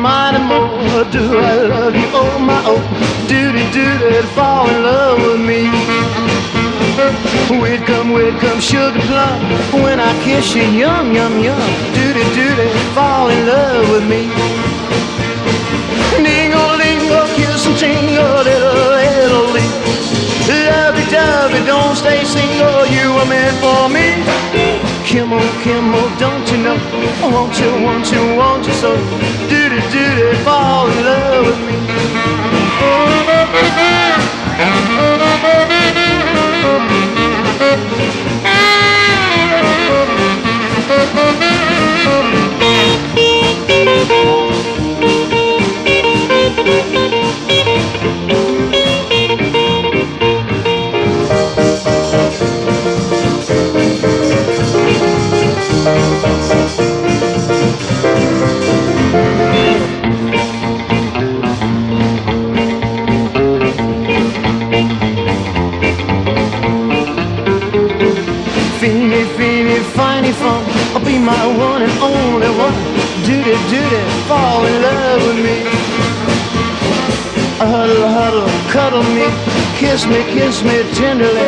do I love you? Oh my oh, doody doody, fall in love with me. We'd come, we'd come, sugar plum. When I kiss you, yum yum yum, doody doody, fall in love with me. Dingle dingle, kiss and tingle, little little lee. Lovey dovey, don't stay single, you were meant for me. Kimmel, Kimmel, Won't you, won't you, won't you so? Doody doody, fall in love with me. Feeny, feeny, finey fun. I'll be my one and only one. Doody, doody, fall in love with me. Huddle, huddle, cuddle me. Kiss me, kiss me tenderly.